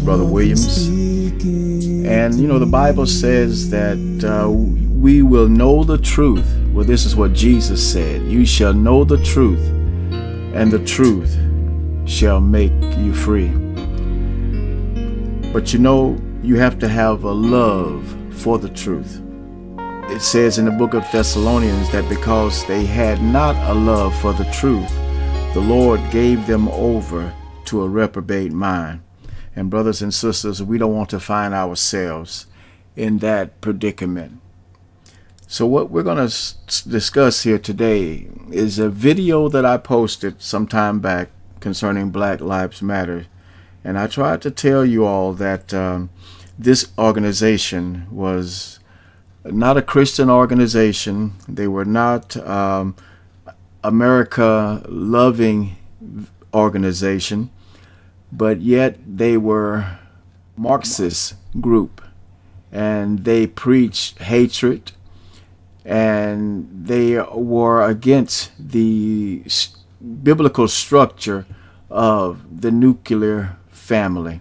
Brother Williams. And you know, the Bible says that uh, we will know the truth. Well, this is what Jesus said You shall know the truth, and the truth shall make you free. But you know, you have to have a love for the truth. It says in the book of Thessalonians that because they had not a love for the truth, the Lord gave them over to a reprobate mind. And, brothers and sisters, we don't want to find ourselves in that predicament. So, what we're going to discuss here today is a video that I posted some time back concerning Black Lives Matter. And I tried to tell you all that um, this organization was not a Christian organization. They were not um, America loving organization, but yet they were Marxist group and they preached hatred and they were against the biblical structure of the nuclear family.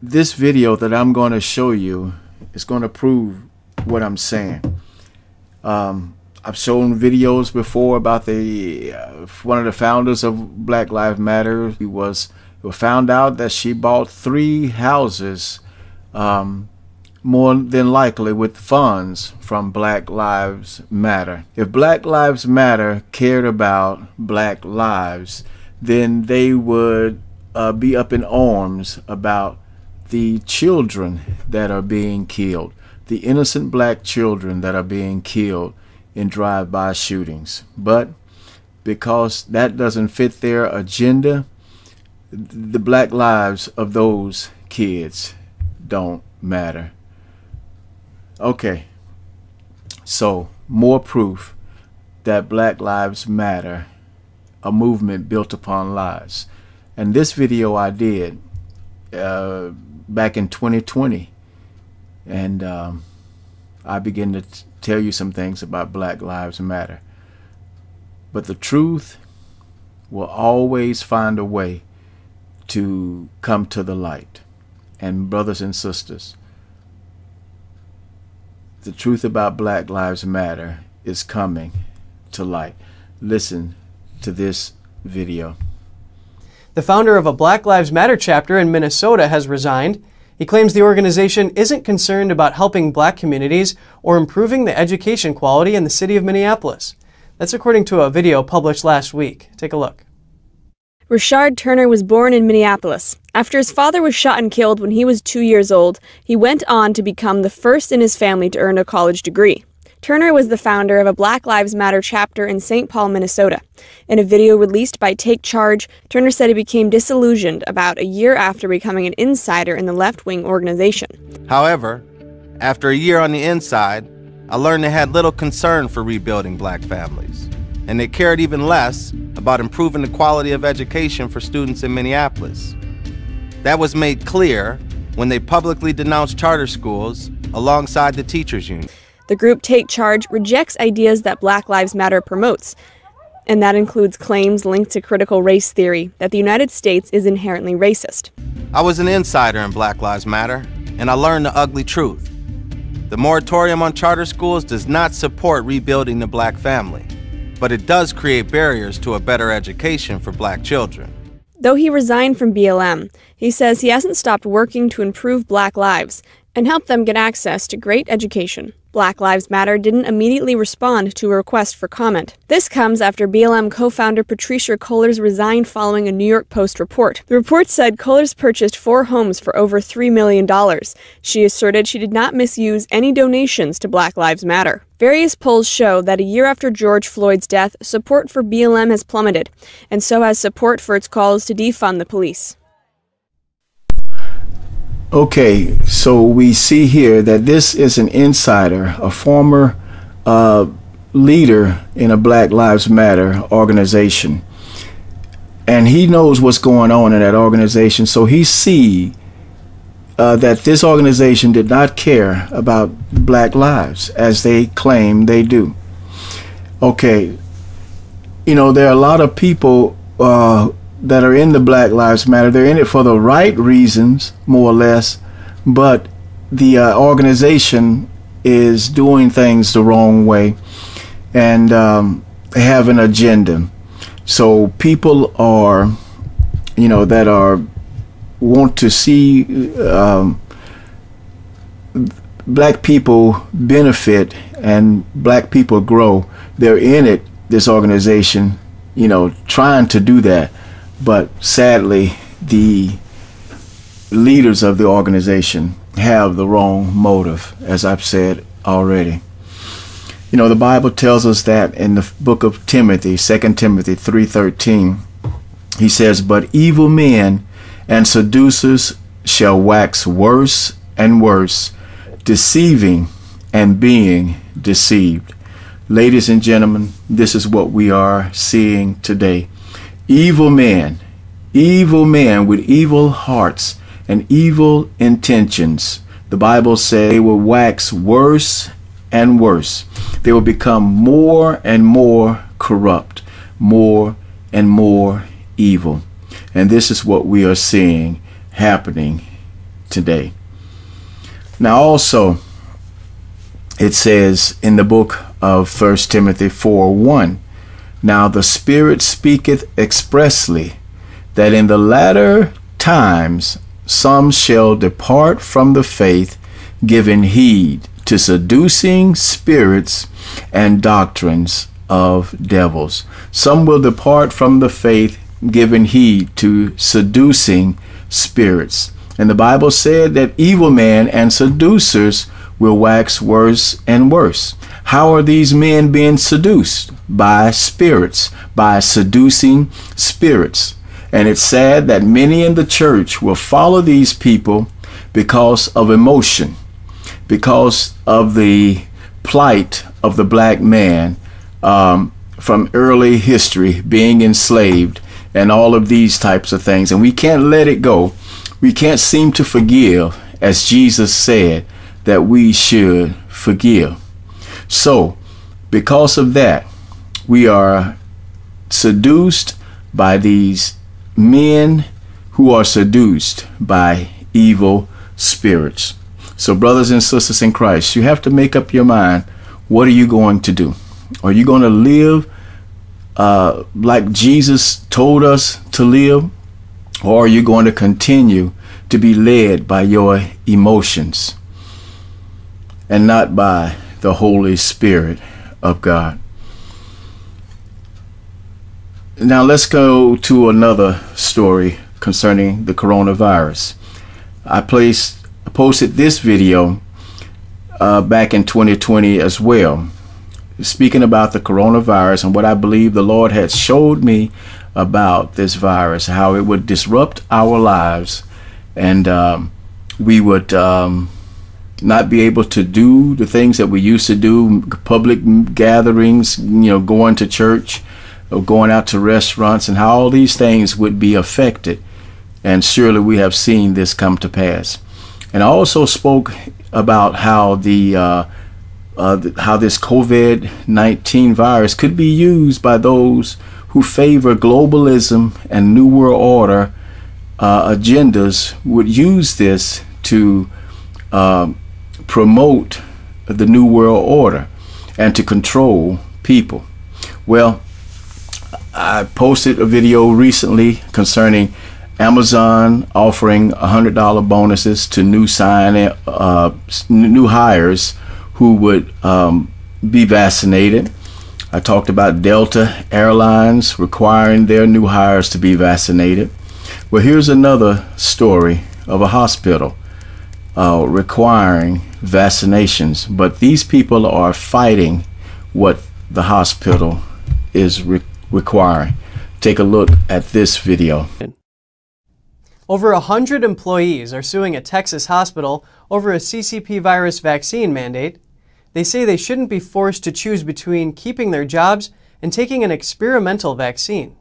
This video that I'm going to show you is going to prove what I'm saying. Um, I've shown videos before about the uh, one of the founders of Black Lives Matter. He was found out that she bought three houses, um, more than likely with funds from Black Lives Matter. If Black Lives Matter cared about Black lives, then they would uh, be up in arms about the children that are being killed, the innocent black children that are being killed in drive-by shootings. But because that doesn't fit their agenda, the black lives of those kids don't matter. Okay, so more proof that Black Lives Matter, a movement built upon lies. And this video I did uh, back in 2020, and um, I begin to tell you some things about Black Lives Matter. But the truth will always find a way to come to the light. And brothers and sisters, the truth about Black Lives Matter is coming to light. Listen to this video. The founder of a Black Lives Matter chapter in Minnesota has resigned. He claims the organization isn't concerned about helping black communities or improving the education quality in the city of Minneapolis. That's according to a video published last week. Take a look. Rashad Turner was born in Minneapolis. After his father was shot and killed when he was two years old, he went on to become the first in his family to earn a college degree. Turner was the founder of a Black Lives Matter chapter in St. Paul, Minnesota. In a video released by Take Charge, Turner said he became disillusioned about a year after becoming an insider in the left wing organization. However, after a year on the inside, I learned they had little concern for rebuilding black families, and they cared even less about improving the quality of education for students in Minneapolis. That was made clear when they publicly denounced charter schools alongside the teachers union. The group Take Charge rejects ideas that Black Lives Matter promotes, and that includes claims linked to critical race theory that the United States is inherently racist. I was an insider in Black Lives Matter, and I learned the ugly truth. The moratorium on charter schools does not support rebuilding the black family, but it does create barriers to a better education for black children. Though he resigned from BLM, he says he hasn't stopped working to improve black lives and help them get access to great education. Black Lives Matter didn't immediately respond to a request for comment. This comes after BLM co founder Patrisse Cullors resigned following a New York Post report. The report said Cullors purchased four homes for over $3 million. She asserted she did not misuse any donations to Black Lives Matter. Various polls show that a year after George Floyd's death, support for BLM has plummeted, and so has support for its calls to defund the police. Okay, so we see here that this is an insider, a former uh, leader in a Black Lives Matter organization. And he knows what's going on in that organization, so he see uh, that this organization did not care about black lives as they claim they do. Okay, you know, there are a lot of people uh, that are in the Black Lives Matter, they're in it for the right reasons, more or less, but the uh, organization is doing things the wrong way and um, have an agenda. So people are, you know, that are want to see um, black people benefit and black people grow. They're in it, this organization, you know, trying to do that. But sadly, the leaders of the organization have the wrong motive, as I've said already. You know, the Bible tells us that in the book of Timothy, 2 Timothy 3:13, he says, "But evil men and seducers shall wax worse and worse, deceiving and being deceived." Ladies and gentlemen, this is what we are seeing today. Evil men, evil men with evil hearts and evil intentions. The Bible says they will wax worse and worse. They will become more and more corrupt, more and more evil. And this is what we are seeing happening today. Now, also, it says in the book of 1 Timothy 4 1, Now the Spirit speaketh expressly that in the latter times some shall depart from the faith, giving heed to seducing spirits and doctrines of devils. Some will depart from the faith, giving heed to seducing spirits. And the Bible said that evil men and seducers will wax worse and worse. How are these men being seduced? By spirits, by seducing spirits. And it's sad that many in the church will follow these people because of emotion because of the plight of the black man um, from early history, being enslaved, and all of these types of things. And we can't let it go. We can't seem to forgive, as Jesus said that we should forgive. So, because of that, we are seduced by these men who are seduced by evil spirits. So, brothers and sisters in Christ, you have to make up your mind what are you going to do? Are you going to live uh, like Jesus told us to live? Or are you going to continue to be led by your emotions and not by the Holy Spirit of God? Now, let's go to another story concerning the coronavirus. I placed posted this video uh, back in 2020 as well, speaking about the coronavirus and what I believe the Lord had showed me about this virus, how it would disrupt our lives, and um, we would um, not be able to do the things that we used to do, public gatherings, you know, going to church, or going out to restaurants, and how all these things would be affected. And surely we have seen this come to pass. And I also spoke about how the uh, uh, how this COVID-19 virus could be used by those who favor globalism and New World Order uh, agendas would use this to uh, promote the New World Order and to control people. Well, I posted a video recently concerning Amazon offering $100 bonuses to new sign uh, new hires who would um, be vaccinated. I talked about Delta Airlines requiring their new hires to be vaccinated. Well, here's another story of a hospital uh, requiring vaccinations, but these people are fighting what the hospital is re requiring. Take a look at this video. Over 100 employees are suing a Texas hospital over a CCP virus vaccine mandate. They say they shouldn't be forced to choose between keeping their jobs and taking an experimental vaccine.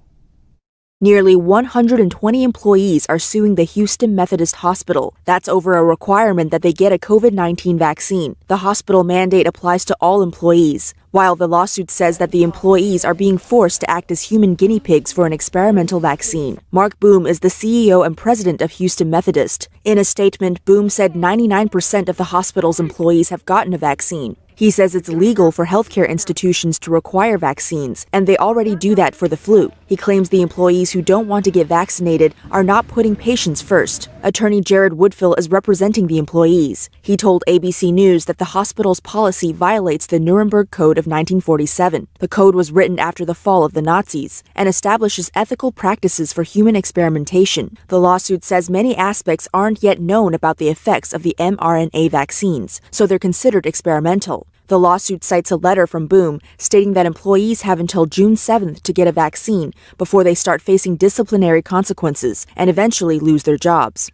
Nearly 120 employees are suing the Houston Methodist Hospital. That's over a requirement that they get a COVID 19 vaccine. The hospital mandate applies to all employees, while the lawsuit says that the employees are being forced to act as human guinea pigs for an experimental vaccine. Marc Boom is the CEO and president of Houston Methodist. In a statement, Boom said 99% of the hospital's employees have gotten a vaccine. He says it's legal for healthcare institutions to require vaccines, and they already do that for the flu. He claims the employees who don't want to get vaccinated are not putting patients first. Attorney Jared Woodfill is representing the employees. He told ABC News that the hospital's policy violates the Nuremberg Code of 1947. The code was written after the fall of the Nazis and establishes ethical practices for human experimentation. The lawsuit says many aspects aren't yet known about the effects of the mRNA vaccines, so they're considered experimental. The lawsuit cites a letter from Boom stating that employees have until June 7th to get a vaccine before they start facing disciplinary consequences and eventually lose their jobs.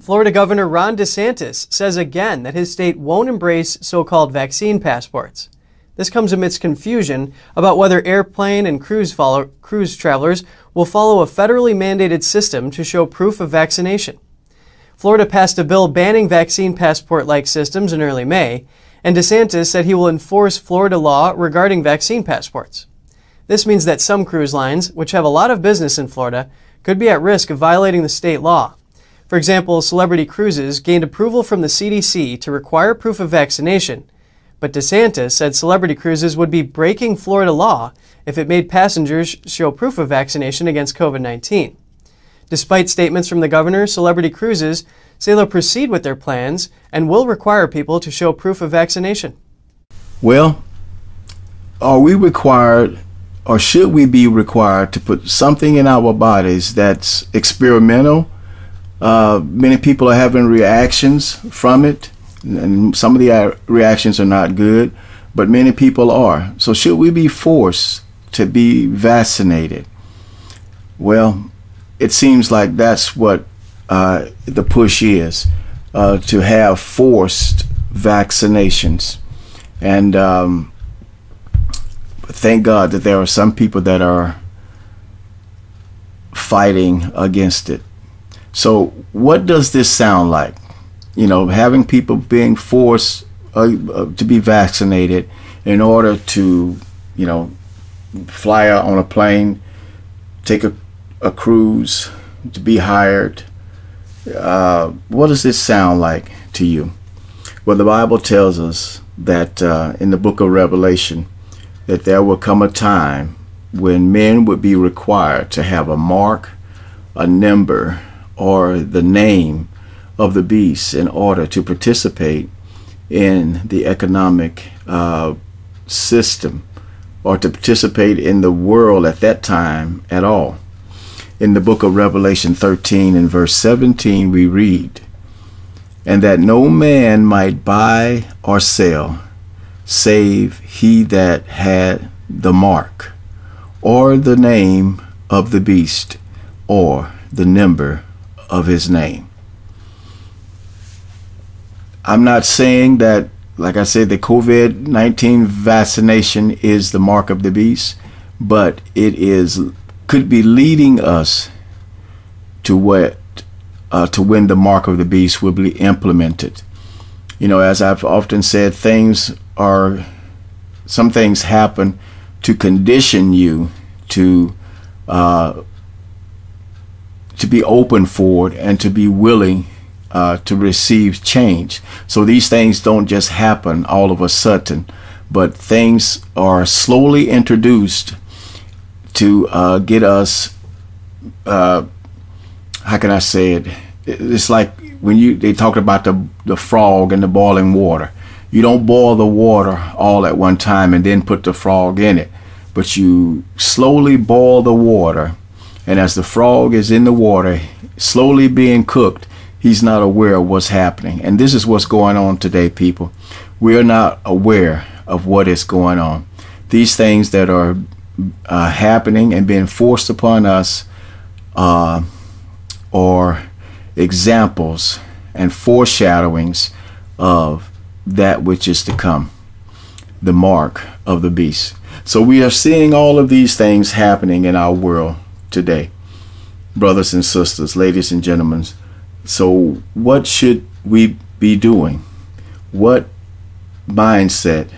Florida Governor Ron DeSantis says again that his state won't embrace so called vaccine passports. This comes amidst confusion about whether airplane and cruise, follow, cruise travelers will follow a federally mandated system to show proof of vaccination. Florida passed a bill banning vaccine passport like systems in early May, and DeSantis said he will enforce Florida law regarding vaccine passports. This means that some cruise lines, which have a lot of business in Florida, could be at risk of violating the state law. For example, Celebrity Cruises gained approval from the CDC to require proof of vaccination, but DeSantis said Celebrity Cruises would be breaking Florida law if it made passengers show proof of vaccination against COVID 19. Despite statements from the governor, Celebrity Cruises say they'll proceed with their plans and will require people to show proof of vaccination. Well, are we required or should we be required to put something in our bodies that's experimental? Uh, many people are having reactions from it, and some of the uh, reactions are not good, but many people are. So, should we be forced to be vaccinated? Well, it seems like that's what uh, the push is uh, to have forced vaccinations. And um, thank God that there are some people that are fighting against it. So, what does this sound like? You know, having people being forced uh, uh to be vaccinated in order to, you know, fly on a plane, take a, a cruise, to be hired, uh, what does this sound like to you? Well, the Bible tells us that uh, in the book of Revelation, that there will come a time when men would be required to have a mark, a number, or the name of the beast in order to participate in the economic uh, system or to participate in the world at that time at all. In the book of Revelation 13 and verse 17, we read, And that no man might buy or sell, save he that had the mark, or the name of the beast, or the number of his name. I'm not saying that, like I said, the COVID 19 vaccination is the mark of the beast, but it is could be leading us to what uh, to when the mark of the beast will be implemented. You know, as I've often said, things are some things happen to condition you to uh, to be open for it and to be willing uh, to receive change. So these things don't just happen all of a sudden, but things are slowly introduced to uh, get us. Uh, how can I say it? It's like when you they talked about the the frog and the boiling water. You don't boil the water all at one time and then put the frog in it, but you slowly boil the water, and as the frog is in the water, slowly being cooked, he's not aware of what's happening. And this is what's going on today, people. We are not aware of what is going on. These things that are uh, happening and being forced upon us uh, are examples and foreshadowings of that which is to come, the mark of the beast. So we are seeing all of these things happening in our world today, brothers and sisters, ladies and gentlemen. So, what should we be doing? What mindset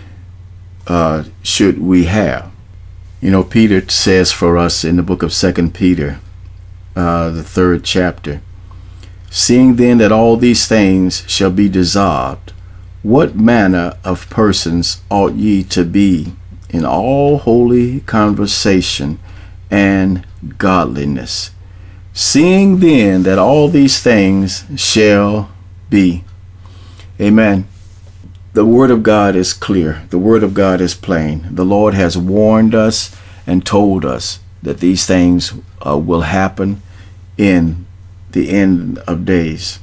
uh, should we have? You know, Peter says for us in the book of Second Peter, uh, the third chapter, seeing then that all these things shall be dissolved, what manner of persons ought ye to be in all holy conversation and godliness? Seeing then that all these things shall be. Amen. The Word of God is clear. The Word of God is plain. The Lord has warned us and told us that these things uh, will happen in the end of days.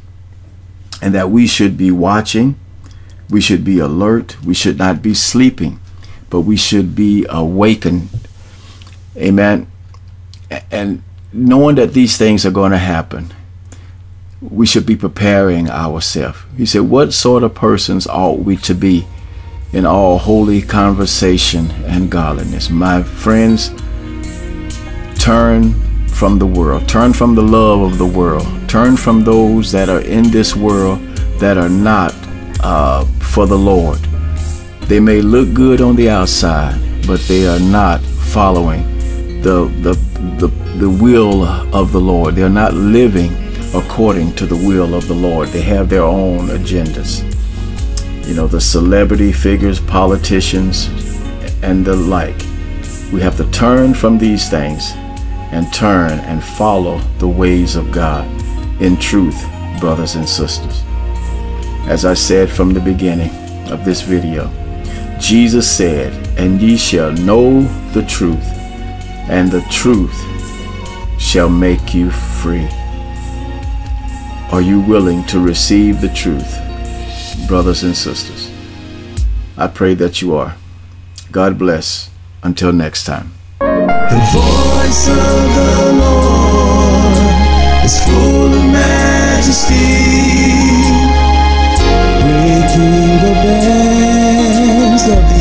And that we should be watching, we should be alert, we should not be sleeping, but we should be awakened. Amen. And knowing that these things are going to happen, we should be preparing ourselves. He said, What sort of persons ought we to be in all holy conversation and godliness? My friends, turn from the world, turn from the love of the world, turn from those that are in this world that are not uh, for the Lord. They may look good on the outside, but they are not following the, the, the, the will of the Lord. They're not living according to the will of the Lord. They have their own agendas. You know, the celebrity figures, politicians, and the like. We have to turn from these things and turn and follow the ways of God in truth, brothers and sisters. As I said from the beginning of this video, Jesus said, And ye shall know the truth, and the truth shall make you free. Are you willing to receive the truth, brothers and sisters? I pray that you are. God bless. Until next time. The voice of the Lord is full of majesty, breaking the bands of the